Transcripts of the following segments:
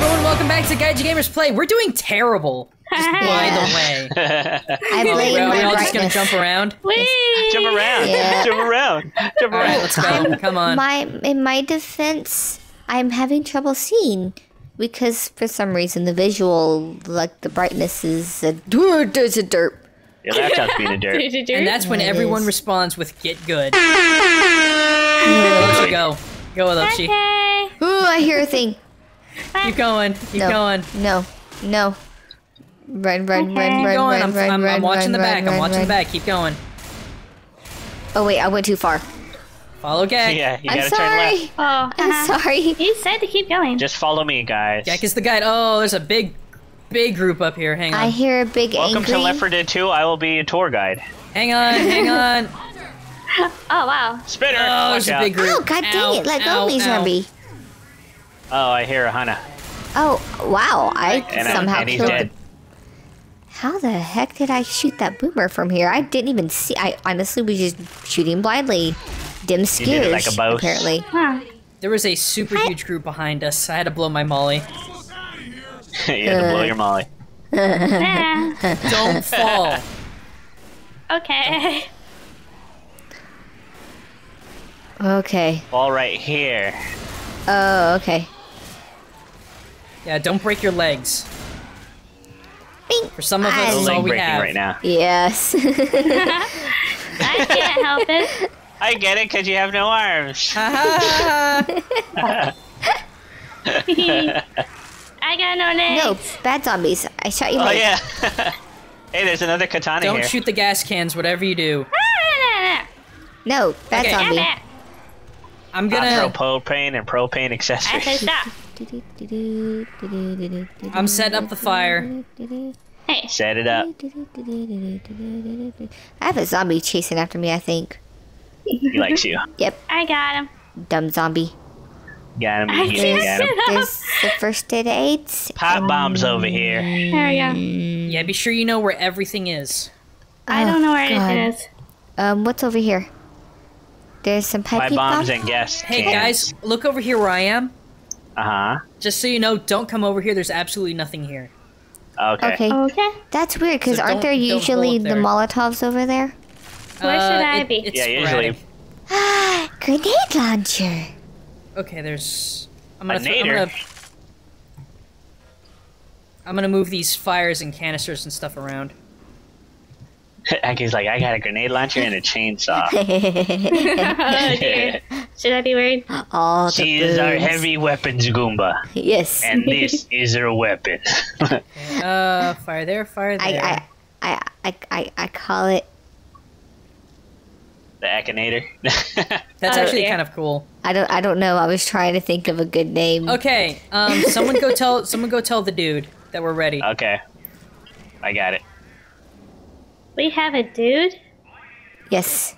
welcome back to Gaijin Gamers Play. We're doing terrible. Just by the way. I blame we're, we're all just gonna jump around. Whee! Jump around. Yeah. Jump around. Jump Alright, around. let's go. Come on. My in my defense, I'm having trouble seeing because for some reason the visual, like the brightness, is a dirt. There's a derp. Your laptop's being a dirt. And that's when it everyone is. responds with "Get good." Let's go. Go, Allochii. Okay. Ooh, I hear a thing. Keep going. Keep No, going. no, no. Run, run, Okay. run, Keep run, going. run, I'm, run, I'm, run, I'm watching run, the back. run, I'm run, watching the run. back. Keep going. Oh wait, I went too far. Follow Gek. Yeah, you I'm gotta turn left. sorry. Oh, uh-huh. I'm sorry. He said to keep going. Just follow me, guys. Gek is the guide. Oh, there's a big, big group up here. Hang on. I hear a big Welcome angry. to Left 4 Dead 2. I will be a tour guide. Hang on. Hang on. oh wow. Spinner! Oh, there's watch a out. big group. Oh god dang Ow, it! Let ow, go of me, ow. zombie. Oh, I hear a Hana. Oh wow! I And, somehow and killed dead. the. How the heck did I shoot that boomer from here? I didn't even see. I honestly was just shooting blindly. Dim did like a boss. apparently. Huh. There was a super huge group behind us. I had to blow my molly. you have to blow your molly. Don't fall. Okay. Okay. All right here. Oh, okay. Yeah, don't break your legs. Bing. For some of us, I- that's all we breaking have. right now. Yes. I can't help it. I get it because you have no arms. Ha uh-huh. I got no legs. no, bad zombies. I shot you. Oh leg. yeah. hey, there's another katana Don't here. shoot the gas cans, whatever you do. No, bad Okay. zombie. nah, nah. I'm gonna. throw propane and propane I said accessories. stop. I'm setting up the fire. Hey. Set it up. I have a zombie chasing after me. I think. He likes you. Yep, I got him. dumb zombie. Got him. I He got him. sit up. There's the first aid aids. Pop bombs over here. There we go. Yeah, be sure you know where everything is. I Oh, don't know where God. it is. Um, what's over here? There's some pipe bombs bombs. and gas. Hey guys, look over here where I am. Uh huh. Just so you know, don't come over here. There's absolutely nothing here. Okay. Okay, Okay. that's weird because So aren't there don't- don't go usually up the. Molotovs over there? Where should I it- be? it's Yeah, usually. sporadic. Grenade launcher. Okay, there's. I'm gonna. throw- I'm gonna. I'm gonna move these fires and canisters and stuff around. Aki's like, I got a grenade launcher and a chainsaw. Oh dear. Should I be worried? All the she is our heavy weapons Goomba, Yes. and this is her weapon. Uh, farther, farther. I. I, I, I, I, I call it. the Akinator. That's Oh, actually kind of cool. I don't. I don't know. I was trying to think of a good name. Okay, um, someone go tell. Someone go tell the dude that we're ready. okay. I got it. We have a dude? Yes.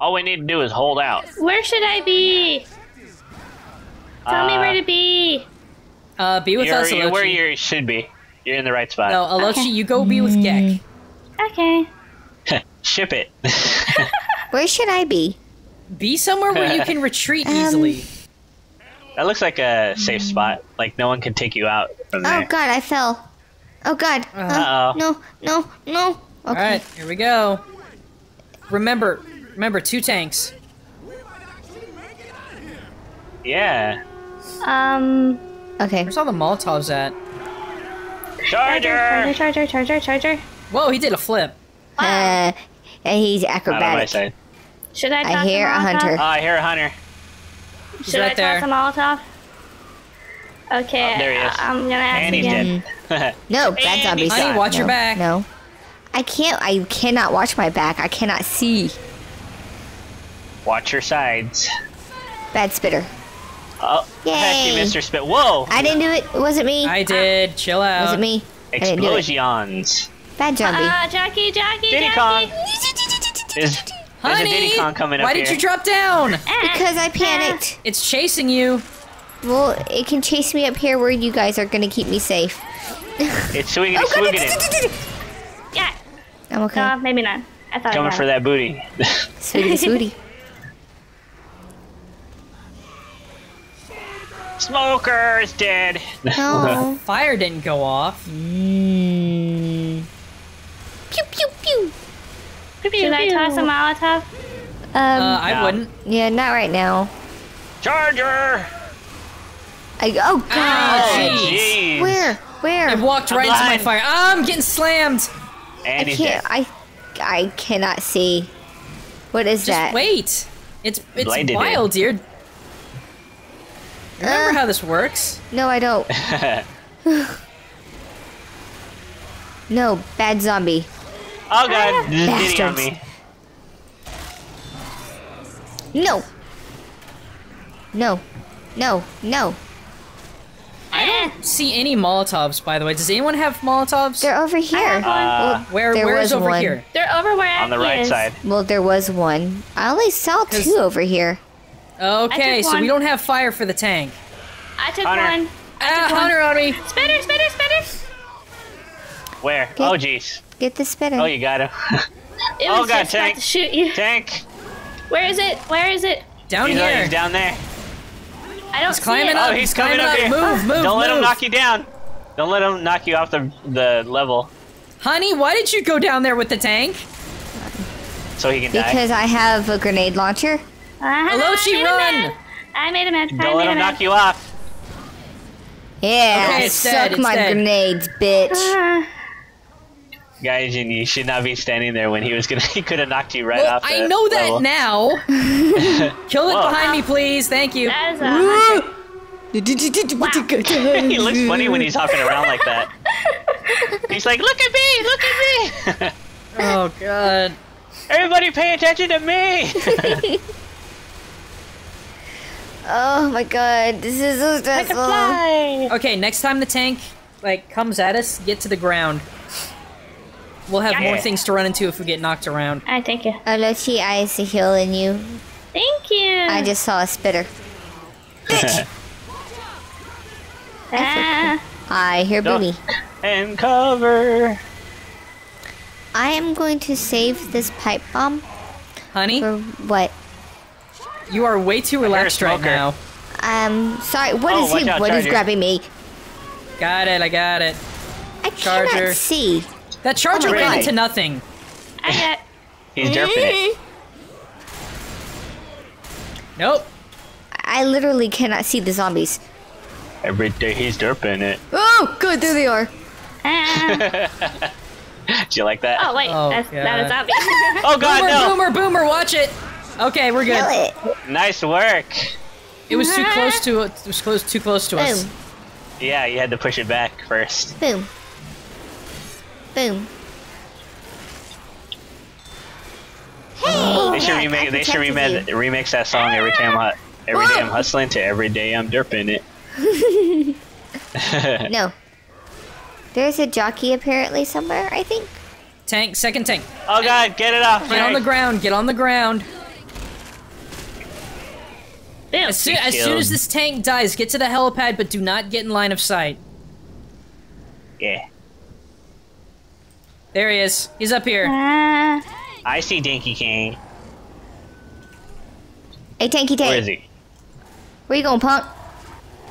All we need to do is hold out. Where should I be? Tell me Uh, where to be. Uh, be with You're, us, you're where Allochii. you should be. You're in the right spot. No, Allochii, Okay. you go be with Gek. Okay. Ship it. Where should I be? Be somewhere where you can retreat easily. that looks like a safe spot. Like no one can take you out from Oh there. God, I fell. Oh God. Uh, Uh-oh. no, no, no. Okay. All right, here we go. Remember, remember, two tanks. Yeah. Um. Okay. Where's all the Molotovs at? Charger, Charger. charger, charger, charger. Whoa, he did a flip. Uh, and he's Not on my acrobatic. side. Should I I hear a hunter. Oh, I hear a hunter. Should right I there. toss a Molotov? Okay. Oh, there he is. I'm gonna ask And he's again. dead. No, bad zombies. Honey, No, your back. No. I can't. I cannot watch my back. I cannot see. Watch your sides. Bad spitter. Oh, heck you, Yay. Mr. Spit. Whoa! I didn't do it. It wasn't me. I did. Ah. Chill out. was it me? I didn't do it. Explosions. Bad zombie. Ah, jockey, jockey, Diddy Kong. jockey. There's, there's a Diddy Kong coming why up did here. you drop down? Eh. because I eh. panicked. It's chasing you. Well, it can chase me up here where you guys are gonna keep me safe. It's swiggity Oh, God. swiggity. Yeah. I'm okay. No, maybe not. I thought Coming got for that booty. Sweetie, sweetie. Smoker is dead. No. Fire didn't go off. Mm. Pew pew pew. Should I toss a Molotov? Um. Uh, I No. wouldn't. yeah, not right now. Charger. I, oh Ah, god. Oh, jeez. jeez. Where? Where? I walked I'm right into my fire. Ah, I'm getting slammed. I And he's can't. I. I cannot see. What is Just that? wait. It's it's Blinded it. wild, dear. Remember Uh. how this works? No, I don't. no, bad zombie. oh god, this is hitting on me. No. No. No. No. I don't see any Molotovs, by the way. Does anyone have Molotovs? They're over here. have one. Uh, Where there where's was over one. here? They're over where on the right is. side. Well, there was one. I only saw two over here. Okay, took so we don't have fire for the tank. I took Hunter. one. Ah, one. Hunter on me. Spitter, spitter, spitter. Where? Okay. Oh jeez. Get the spitter. Oh, you got him. It Oh, was God, just about tank. to shoot you. Tank. Where is it? Where is it? Down He's, here. he's down there. I don't He's see climbing it. up. Oh, he's coming climbing up here. Move, move, Don't let him knock you down. Don't let him knock you off the the level Honey, why did you go down there with the tank? so he can die. Because I have a grenade launcher. Uh-huh, Allochii, I made a run! med. I made a med. I Don't let him knock you off. Yeah, Okay, it's suck dead, it's my dead. grenades, bitch. Uh, Gaijin, you should not be standing there when he was gonna. He could have knocked you right Well, off. I know that level. now. Kill it Whoa. behind me, please. Thank you. that is a hunter. he looks funny when he's hopping around like that. He's like, "Look at me! Look at me! Oh god. Everybody, pay attention to me!" Oh my god, this is so stressful. Fly. Okay, next time the tank like comes at us, get to the ground. We'll have more things to run into if we get knocked around. I thank you. Allochii, I see heal in you. Thank you. I just saw a spitter. Ah, I hear Don't- booty. and cover. I am going to save this pipe bomb Honey, for what? You are way too relaxed right now. Um, sorry, what Oh, is he? out, what is Charger. grabbing me? Got it, I got it. I Charger. cannot see. That charger Oh my ran God. into nothing. I got. He's derping it. Nope. I literally cannot see the zombies. Every day he's derping it. Oh, good, there they are. Ah. Do you like that? Oh wait, Oh, that's that is God. obvious. Oh, God, Boomer, no! boomer, boomer, watch it. Okay, we're Kill good. it. Nice work. It was too close to it was close too close to us. Yeah, you had to push it back first. boom, boom. Hey, They should look, remake. They should protected remake, remix that song every time. hu- Every day I'm hustling to every day I'm derping it. No. There's a jockey apparently somewhere, I think. Tank, second tank. Oh God, get it off! Get on the ground, get on the ground. Boom. As soon, as, soon as this tank dies, get to the helipad, but do not get in line of sight. Yeah, There he is. He's up here. Ah. I see Dinky King. Hey, Tanky Tank. Where is he? Where you going, punk?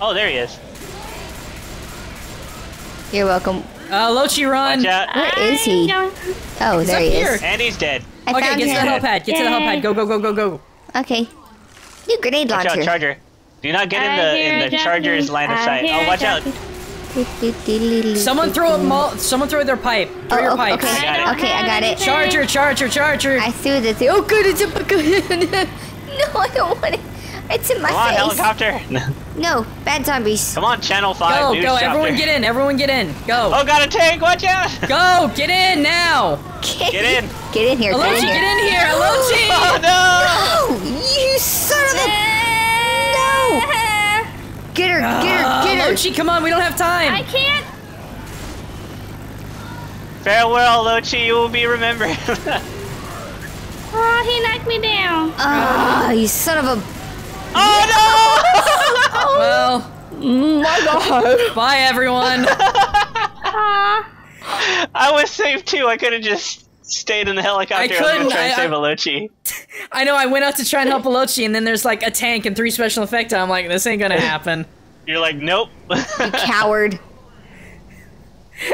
Oh, there he is. You're welcome. Uh, Lochi, run. Watch out! Where is he? I'm going- Oh, He's there up he here. is. And he's dead. I Okay, found get to the helipad. Get to the helipad. Go, go, go, go, go. Okay. New grenade Watch out. Charger. Do not get in the in the Jackie. Charger's line of I sight. Oh, watch out! Someone throw a mul- Someone throw their pipe. Throw Oh, your pipe. okay. I got it. Okay, I got it. Charger, charger, charger. I threw this. Oh, good, it's up. no, I don't want it. It's in my Come on, helicopter! No, bad zombies. Come on, Channel Five. Go, news go. Everyone get in. Everyone get in. Go. Oh, got a tank! Watch out! Go. Get in now. Get, Get in. Get in here. Allochii, Get in get here. in here. Allochii. Oh no! Oh, you son of a. No. Get her. Get her. Get her. Allochii, come on. We don't have time. I can't. Farewell, Lochi. You will be remembered. Oh, he knocked me down. Ah, you son of a. oh no! Well, My God. bye everyone. I was safe too. I could have just stayed in the helicopter. I I was gonna couldn't, try and I- save I- Allochii. I know. I went out to try and help Allochii, and then there's like a tank and three special effects. I'm like, this ain't gonna happen. You're like, nope. Coward.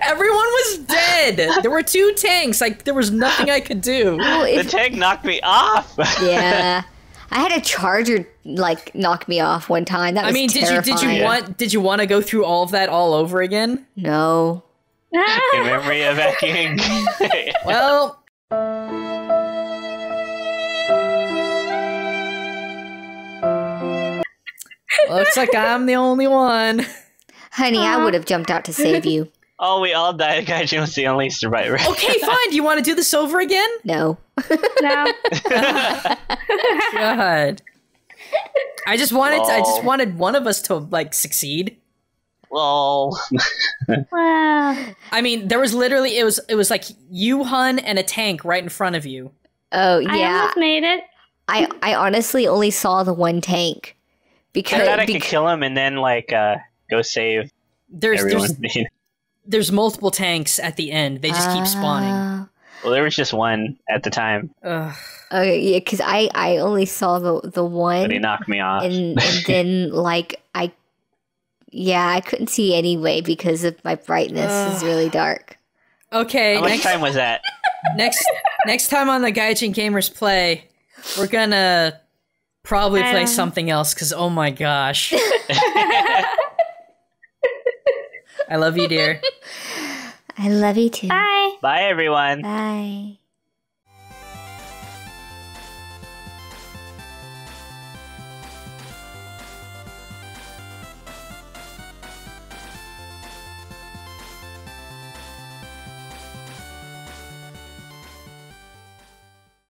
Everyone was dead. there were two tanks. Like there was nothing I could do. Well, the tank knocked me off. yeah. I had a charger like knock me off one time. That was I mean, did you did you want did you want to go through all of that all over again? No. In memory of Eking. Well, looks like I'm the only one. Honey, I would have jumped out to save you. oh, we all died. Gaijin was the only survivor. Okay, fine. Do you want to do this over again? No. no. God. I just wanted I just Oh. wanted one of us to like succeed. Lol. Wow. I mean, there was literally it was it was like you, Hun, and a tank right in front of you. Oh yeah, I yeah. almost made it. I I honestly only saw the one tank I thought I could kill him and then like uh go save There's everyone. there's there's multiple tanks at the end. They just keep spawning. Well, there was just one at the time, Ugh. Okay, yeah, because I I only saw the the one, but he knocked me off. and and then like I, yeah, I couldn't see anyway because of my brightness is really dark. Okay, How much next time was that? next next time on the Gaijin Gamers play, we're gonna probably play Um. something else because oh my gosh. I love you, dear. I love you too. Bye. Bye, everyone. Bye.